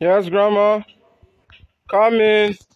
Yes, Grandma. Coming. Yes,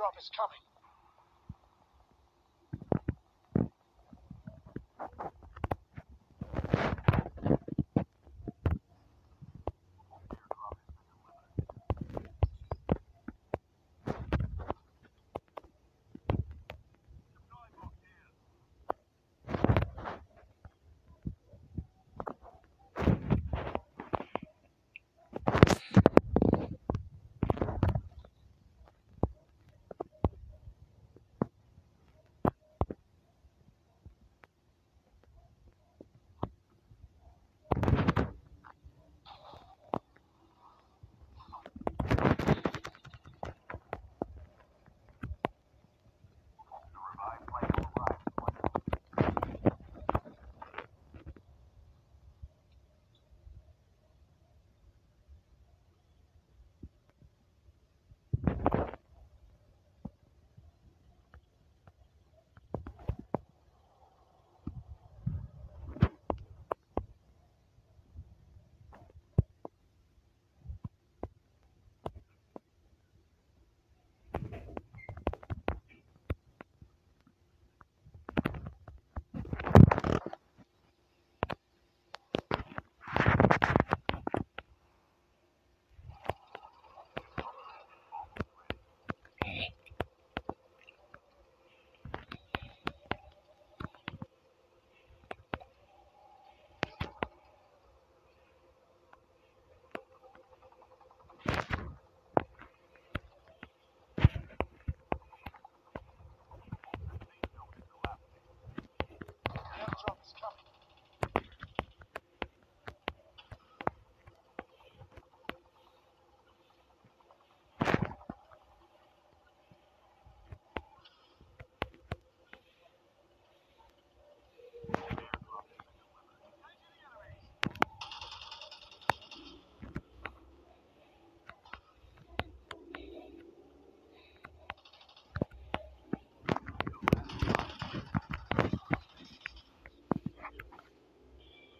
airdrop is coming.